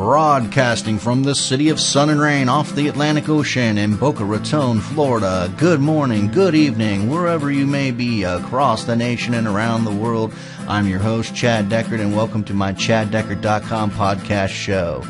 Broadcasting from the city of sun and rain off the Atlantic Ocean in Boca Raton, Florida. Good morning, good evening, wherever you may be across the nation and around the world. I'm your host, Chad Deckard, and welcome to my ChadDeckard.com podcast show.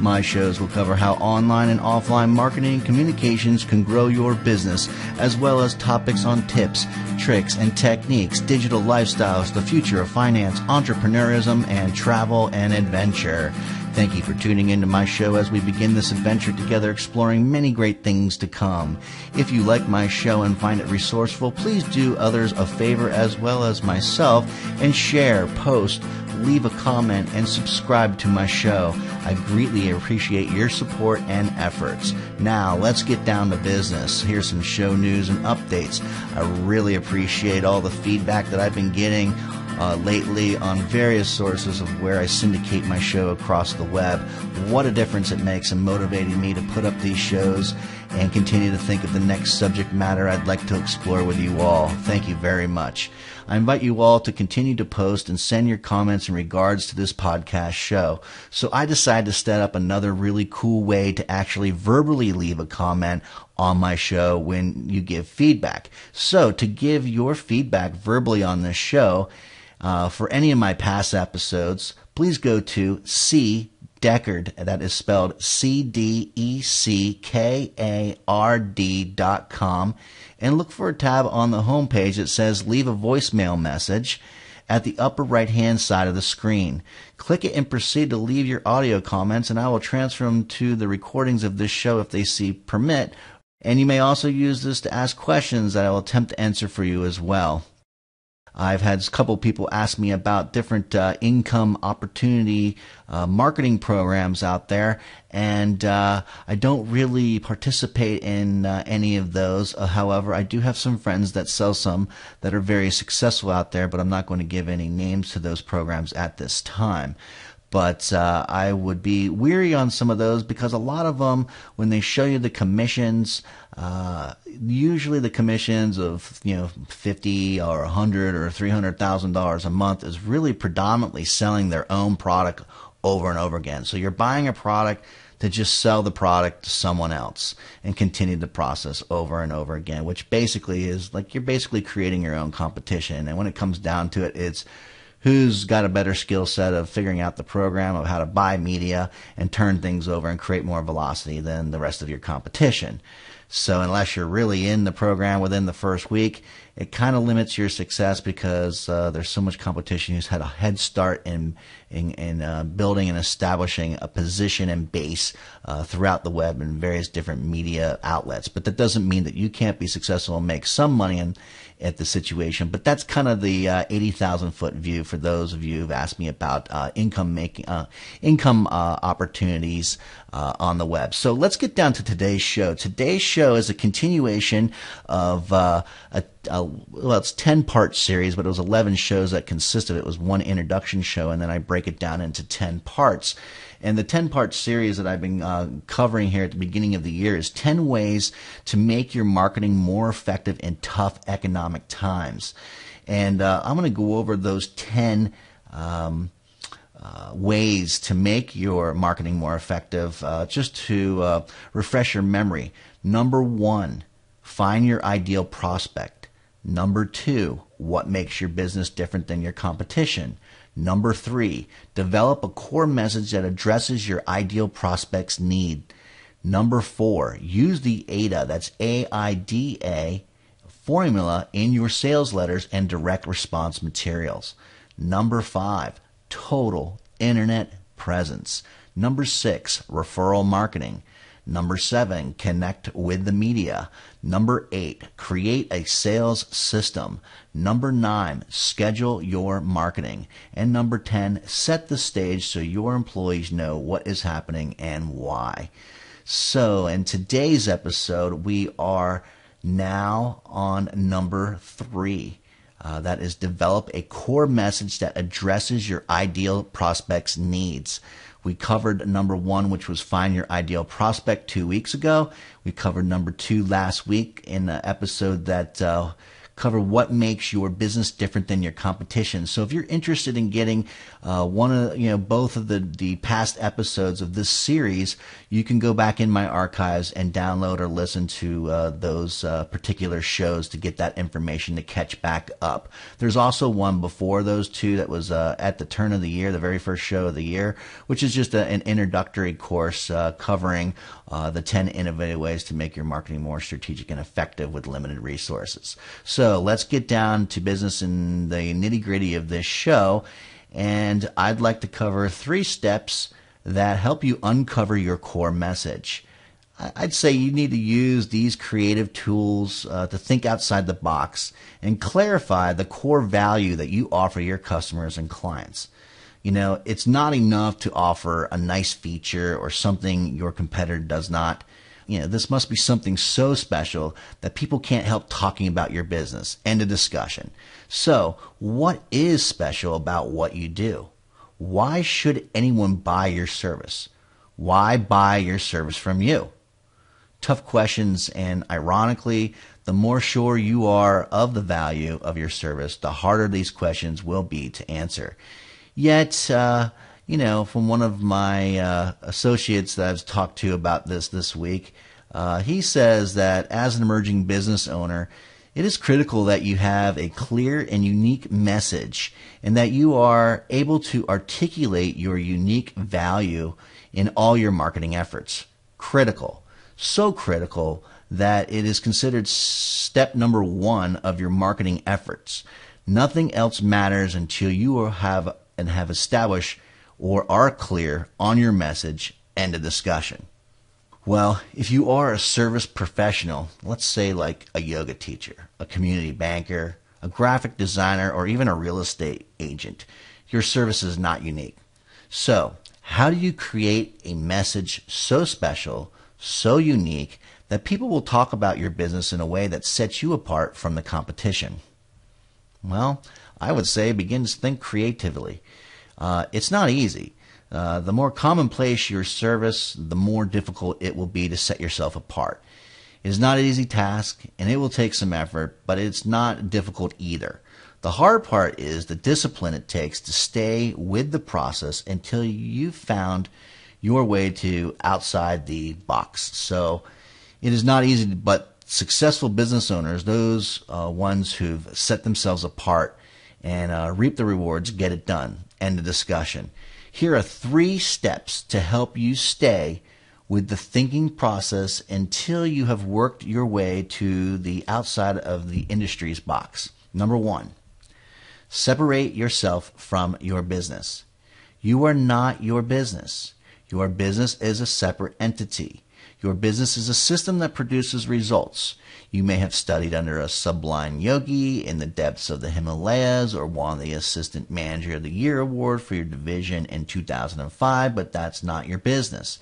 My shows will cover how online and offline marketing and communications can grow your business, as well as topics on tips, tricks, and techniques, digital lifestyles, the future of finance, entrepreneurism, and travel and adventure. Thank you for tuning into my show as we begin this adventure together exploring many great things to come. If you like my show and find it resourceful, please do others a favor as well as myself and share, post, leave a comment, and subscribe to my show. I greatly appreciate your support and efforts. Now, let's get down to business. Here's some show news and updates. I really appreciate all the feedback that I've been getting uh, lately on various sources of where I syndicate my show across the web. What a difference it makes in motivating me to put up these shows and continue to think of the next subject matter I'd like to explore with you all. Thank you very much. I invite you all to continue to post and send your comments in regards to this podcast show. So I decided to set up another really cool way to actually verbally leave a comment on my show when you give feedback. So to give your feedback verbally on this show, uh, for any of my past episodes, please go to C Deckard, that is spelled C D E C K A R D dot com, and look for a tab on the homepage that says Leave a Voicemail Message at the upper right hand side of the screen. Click it and proceed to leave your audio comments, and I will transfer them to the recordings of this show if they see permit. And you may also use this to ask questions that I will attempt to answer for you as well. I've had a couple people ask me about different uh, income opportunity uh, marketing programs out there, and uh, I don't really participate in uh, any of those. Uh, however, I do have some friends that sell some that are very successful out there, but I'm not going to give any names to those programs at this time but uh, I would be weary on some of those because a lot of them, when they show you the commissions, uh, usually the commissions of you know fifty or a hundred or three hundred thousand dollars a month is really predominantly selling their own product over and over again. So you're buying a product to just sell the product to someone else and continue the process over and over again, which basically is like you're basically creating your own competition. And when it comes down to it, it's who's got a better skill set of figuring out the program of how to buy media and turn things over and create more velocity than the rest of your competition. So unless you're really in the program within the first week, it kind of limits your success because uh, there's so much competition who's had a head start in in, in uh, building and establishing a position and base uh, throughout the web and various different media outlets. But that doesn't mean that you can't be successful and make some money in, at the situation. But that's kind of the uh, 80,000 foot view for those of you who've asked me about uh, income making, uh, income uh, opportunities uh, on the web. So let's get down to today's show. Today's show is a continuation of uh, a, a, well, it's 10 part series, but it was 11 shows that consisted. it. It was one introduction show, and then I break it down into 10 parts. And the 10 part series that I've been uh, covering here at the beginning of the year is 10 ways to make your marketing more effective in tough economic times. And uh, I'm going to go over those 10 um, uh, ways to make your marketing more effective uh, just to uh, refresh your memory. Number one, find your ideal prospect. Number two, what makes your business different than your competition? Number three, develop a core message that addresses your ideal prospect's need. Number four, use the AIDA, that's A-I-D-A, formula in your sales letters and direct response materials. Number five, total internet presence. Number six, referral marketing. Number seven, connect with the media. Number eight, create a sales system. Number nine, schedule your marketing. And number 10, set the stage so your employees know what is happening and why. So, in today's episode, we are now on number three. Uh, that is, develop a core message that addresses your ideal prospect's needs. We covered number one, which was find your ideal prospect two weeks ago. We covered number two last week in an episode that uh, cover what makes your business different than your competition. So if you're interested in getting uh, one of you know both of the the past episodes of this series, you can go back in my archives and download or listen to uh, those uh, particular shows to get that information to catch back up. There's also one before those two that was uh, at the turn of the year, the very first show of the year, which is just a, an introductory course uh, covering uh, the 10 innovative ways to make your marketing more strategic and effective with limited resources. So let's get down to business in the nitty gritty of this show. And I'd like to cover three steps that help you uncover your core message. I'd say you need to use these creative tools uh, to think outside the box and clarify the core value that you offer your customers and clients. You know, it's not enough to offer a nice feature or something your competitor does not. You know, this must be something so special that people can't help talking about your business. End of discussion. So, what is special about what you do? Why should anyone buy your service? Why buy your service from you? Tough questions, and ironically, the more sure you are of the value of your service, the harder these questions will be to answer. Yet, uh, you know, from one of my uh, associates that I've talked to about this this week, uh, he says that as an emerging business owner, it is critical that you have a clear and unique message and that you are able to articulate your unique value in all your marketing efforts. Critical. So critical that it is considered step number one of your marketing efforts. Nothing else matters until you have and have established or are clear on your message and a discussion. Well, if you are a service professional, let's say like a yoga teacher, a community banker, a graphic designer, or even a real estate agent, your service is not unique. So, how do you create a message so special, so unique, that people will talk about your business in a way that sets you apart from the competition? Well, I would say begin to think creatively. Uh, it's not easy. Uh, the more commonplace your service, the more difficult it will be to set yourself apart. It is not an easy task, and it will take some effort, but it's not difficult either. The hard part is the discipline it takes to stay with the process until you've found your way to outside the box. So it is not easy, but successful business owners, those uh, ones who've set themselves apart, and uh, reap the rewards, get it done. End of discussion. Here are three steps to help you stay with the thinking process until you have worked your way to the outside of the industry's box. Number one, separate yourself from your business. You are not your business. Your business is a separate entity. Your business is a system that produces results. You may have studied under a sublime yogi in the depths of the Himalayas or won the Assistant Manager of the Year award for your division in 2005, but that's not your business.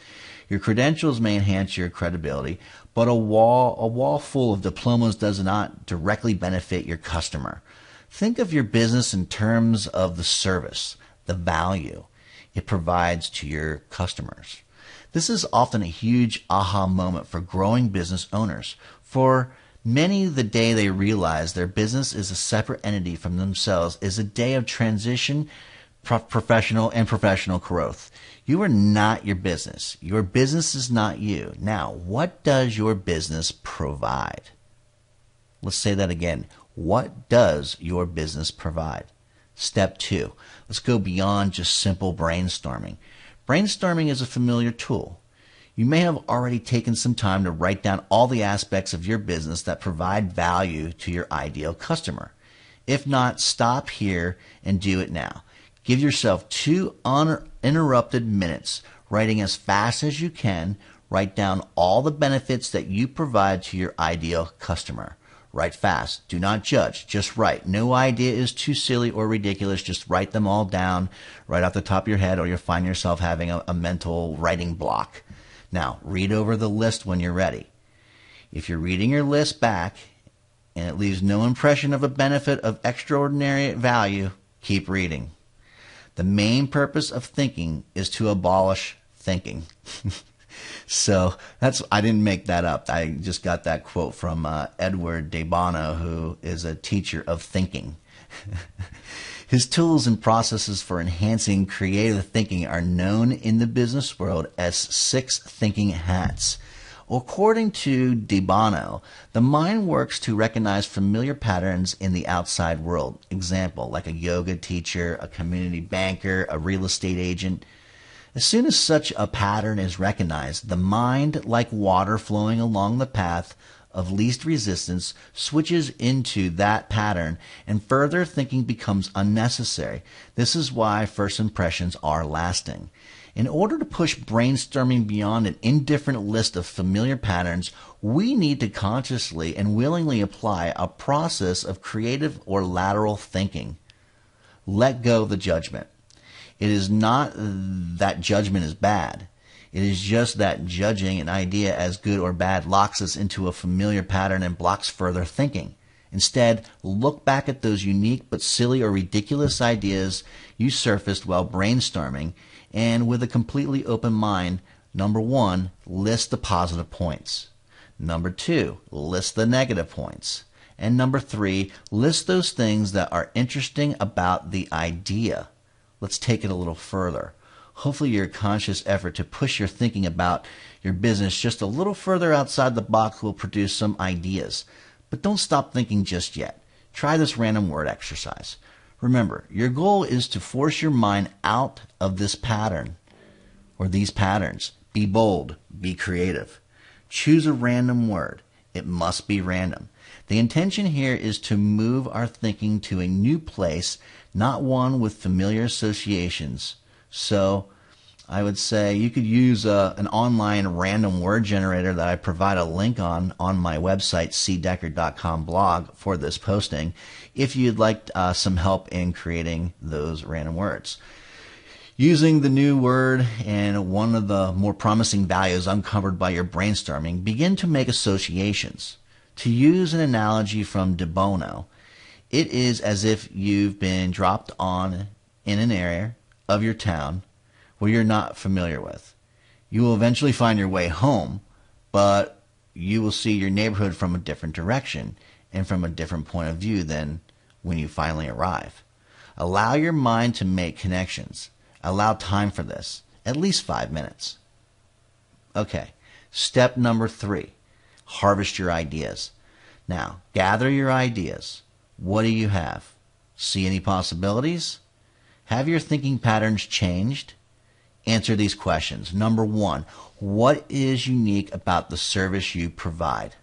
Your credentials may enhance your credibility, but a wall, a wall full of diplomas does not directly benefit your customer. Think of your business in terms of the service, the value it provides to your customers. This is often a huge aha moment for growing business owners. For many, the day they realize their business is a separate entity from themselves is a day of transition, professional and professional growth. You are not your business. Your business is not you. Now, what does your business provide? Let's say that again. What does your business provide? Step two. Let's go beyond just simple brainstorming. Brainstorming is a familiar tool. You may have already taken some time to write down all the aspects of your business that provide value to your ideal customer. If not, stop here and do it now. Give yourself two uninterrupted minutes, writing as fast as you can. Write down all the benefits that you provide to your ideal customer. Write fast. Do not judge. Just write. No idea is too silly or ridiculous. Just write them all down right off the top of your head, or you'll find yourself having a, a mental writing block. Now, read over the list when you're ready. If you're reading your list back and it leaves no impression of a benefit of extraordinary value, keep reading. The main purpose of thinking is to abolish thinking. so that's I didn't make that up. I just got that quote from uh, Edward de Bono, who is a teacher of thinking. His tools and processes for enhancing creative thinking are known in the business world as six thinking hats. According to De Bono, the mind works to recognize familiar patterns in the outside world. Example, like a yoga teacher, a community banker, a real estate agent. As soon as such a pattern is recognized, the mind, like water flowing along the path of least resistance, switches into that pattern and further thinking becomes unnecessary. This is why first impressions are lasting. In order to push brainstorming beyond an indifferent list of familiar patterns, we need to consciously and willingly apply a process of creative or lateral thinking. Let go the judgment. It is not that judgment is bad. It is just that judging an idea as good or bad locks us into a familiar pattern and blocks further thinking. Instead, look back at those unique but silly or ridiculous ideas you surfaced while brainstorming and with a completely open mind, number one, list the positive points. Number two, list the negative points. And number three, list those things that are interesting about the idea. Let's take it a little further. Hopefully, your conscious effort to push your thinking about your business just a little further outside the box will produce some ideas. But don't stop thinking just yet. Try this random word exercise. Remember, your goal is to force your mind out of this pattern or these patterns. Be bold, be creative. Choose a random word. It must be random. The intention here is to move our thinking to a new place, not one with familiar associations. So, I would say you could use a, uh, an online random word generator that I provide a link on on my website, cdeckard.com blog for this posting if you'd like uh, some help in creating those random words. Using the new word and one of the more promising values uncovered by your brainstorming, begin to make associations. To use an analogy from De Bono, it is as if you've been dropped on in an area of your town where you're not familiar with. You will eventually find your way home, but you will see your neighborhood from a different direction and from a different point of view than when you finally arrive. Allow your mind to make connections. Allow time for this, at least five minutes. Okay, step number three harvest your ideas. Now, gather your ideas. What do you have? See any possibilities? Have your thinking patterns changed? Answer these questions. Number one, what is unique about the service you provide?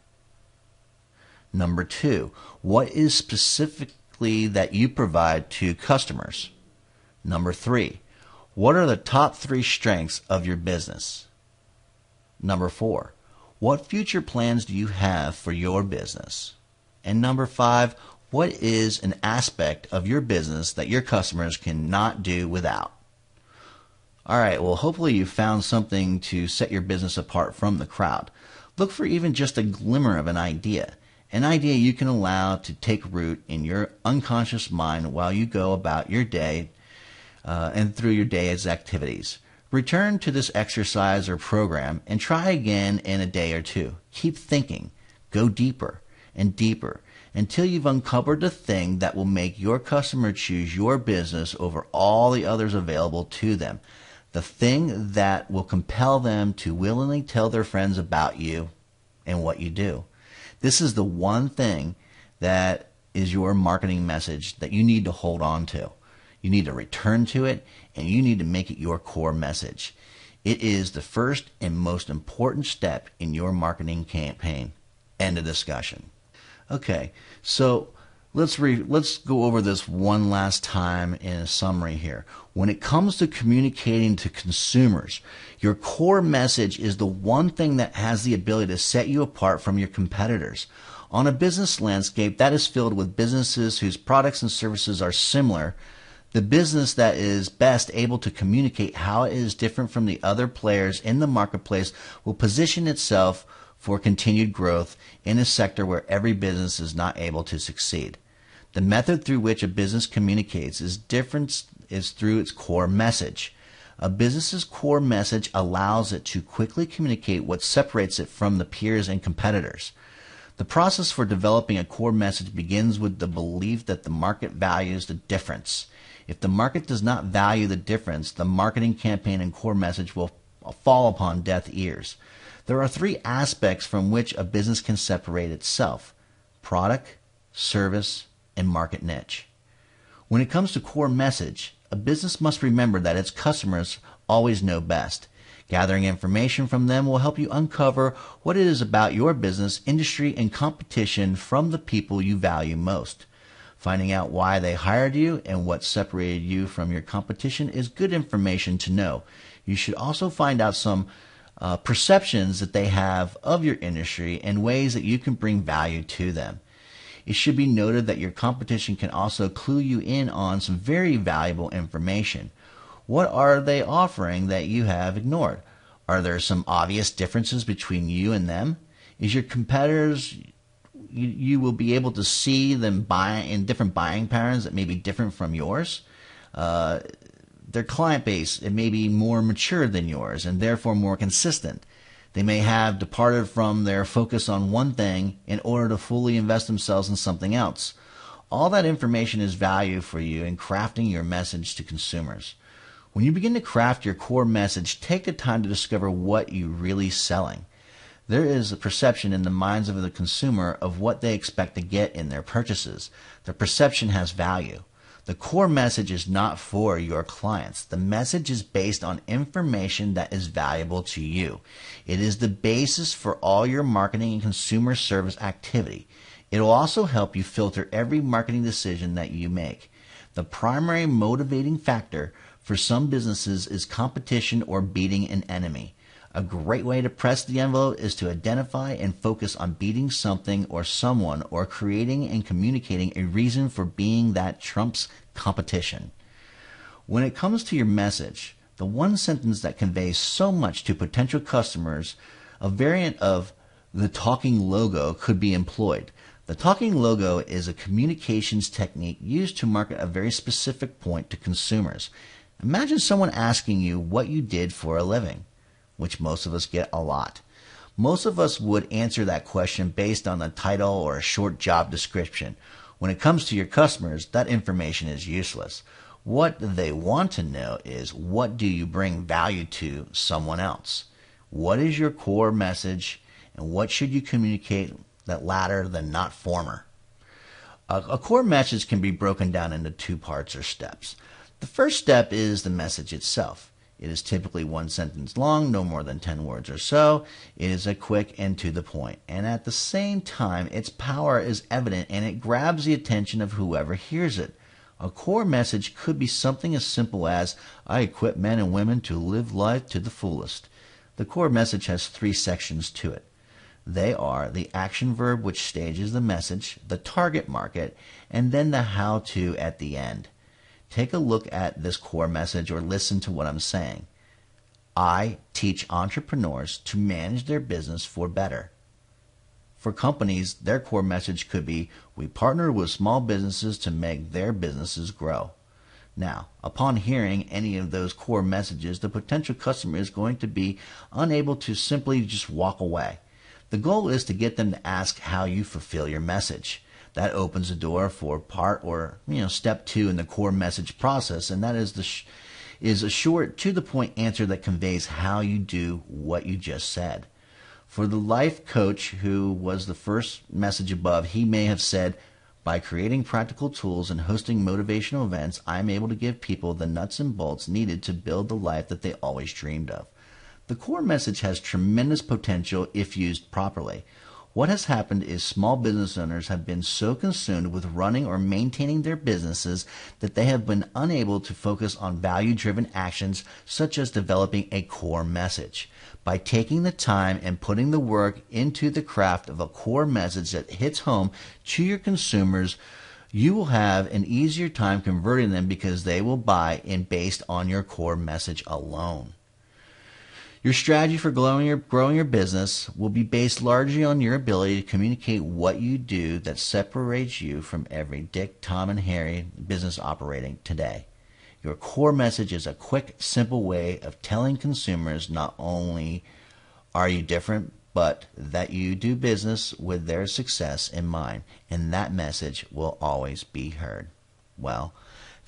Number two, what is specifically that you provide to customers? Number three, what are the top three strengths of your business? Number four, what future plans do you have for your business? And number five, what is an aspect of your business that your customers cannot do without? All right, well, hopefully you found something to set your business apart from the crowd. Look for even just a glimmer of an idea, an idea you can allow to take root in your unconscious mind while you go about your day uh, and through your day's activities. Return to this exercise or program and try again in a day or two. Keep thinking. Go deeper and deeper until you've uncovered the thing that will make your customer choose your business over all the others available to them. The thing that will compel them to willingly tell their friends about you and what you do. This is the one thing that is your marketing message that you need to hold on to. You need to return to it and you need to make it your core message. It is the first and most important step in your marketing campaign. End of discussion. Okay, so let's re- let's go over this one last time in a summary here. When it comes to communicating to consumers, your core message is the one thing that has the ability to set you apart from your competitors. On a business landscape that is filled with businesses whose products and services are similar, the business that is best able to communicate how it is different from the other players in the marketplace will position itself for continued growth in a sector where every business is not able to succeed. The method through which a business communicates is different is through its core message. A business's core message allows it to quickly communicate what separates it from the peers and competitors. The process for developing a core message begins with the belief that the market values the difference. If the market does not value the difference, the marketing campaign and core message will fall upon deaf ears. There are three aspects from which a business can separate itself product, service, and market niche. When it comes to core message, a business must remember that its customers always know best. Gathering information from them will help you uncover what it is about your business, industry, and competition from the people you value most. Finding out why they hired you and what separated you from your competition is good information to know. You should also find out some uh, perceptions that they have of your industry and ways that you can bring value to them. It should be noted that your competition can also clue you in on some very valuable information. What are they offering that you have ignored? Are there some obvious differences between you and them? Is your competitors you, you will be able to see them buy in different buying patterns that may be different from yours. Uh, their client base it may be more mature than yours and therefore more consistent. They may have departed from their focus on one thing in order to fully invest themselves in something else. All that information is value for you in crafting your message to consumers. When you begin to craft your core message, take the time to discover what you're really selling. There is a perception in the minds of the consumer of what they expect to get in their purchases. The perception has value. The core message is not for your clients. The message is based on information that is valuable to you. It is the basis for all your marketing and consumer service activity. It will also help you filter every marketing decision that you make. The primary motivating factor for some businesses is competition or beating an enemy. A great way to press the envelope is to identify and focus on beating something or someone or creating and communicating a reason for being that trumps competition. When it comes to your message, the one sentence that conveys so much to potential customers, a variant of the talking logo could be employed. The talking logo is a communications technique used to market a very specific point to consumers. Imagine someone asking you what you did for a living, which most of us get a lot. Most of us would answer that question based on a title or a short job description. When it comes to your customers, that information is useless. What they want to know is what do you bring value to someone else? What is your core message and what should you communicate that latter than not former? A, a core message can be broken down into two parts or steps. The first step is the message itself. It is typically one sentence long, no more than 10 words or so. It is a quick and to the point, and at the same time, its power is evident and it grabs the attention of whoever hears it. A core message could be something as simple as I equip men and women to live life to the fullest. The core message has three sections to it. They are the action verb, which stages the message, the target market, and then the how to at the end. Take a look at this core message or listen to what I'm saying. I teach entrepreneurs to manage their business for better. For companies, their core message could be We partner with small businesses to make their businesses grow. Now, upon hearing any of those core messages, the potential customer is going to be unable to simply just walk away. The goal is to get them to ask how you fulfill your message that opens the door for part or you know step two in the core message process, and that is the is a short to the point answer that conveys how you do what you just said. For the life coach who was the first message above, he may have said, by creating practical tools and hosting motivational events, I am able to give people the nuts and bolts needed to build the life that they always dreamed of. The core message has tremendous potential if used properly. What has happened is small business owners have been so consumed with running or maintaining their businesses that they have been unable to focus on value driven actions such as developing a core message. By taking the time and putting the work into the craft of a core message that hits home to your consumers, you will have an easier time converting them because they will buy in based on your core message alone. Your strategy for growing your, growing your business will be based largely on your ability to communicate what you do that separates you from every Dick, Tom, and Harry business operating today. Your core message is a quick, simple way of telling consumers not only are you different, but that you do business with their success in mind, and that message will always be heard. Well,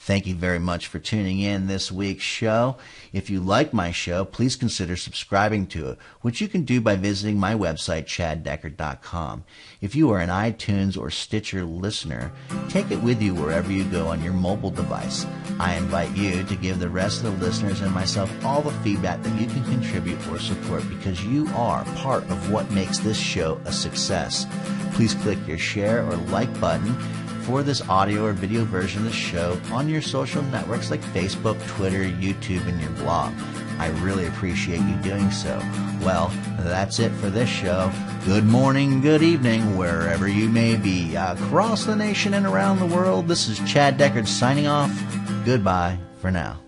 Thank you very much for tuning in this week's show. If you like my show, please consider subscribing to it, which you can do by visiting my website, chaddeckard.com. If you are an iTunes or Stitcher listener, take it with you wherever you go on your mobile device. I invite you to give the rest of the listeners and myself all the feedback that you can contribute or support because you are part of what makes this show a success. Please click your share or like button for this audio or video version of the show on your social networks like Facebook, Twitter, YouTube, and your blog. I really appreciate you doing so. Well, that's it for this show. Good morning, good evening, wherever you may be. Across the nation and around the world, this is Chad Deckard signing off. Goodbye for now.